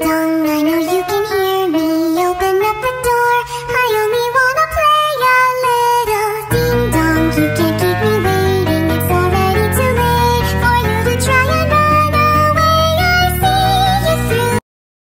down.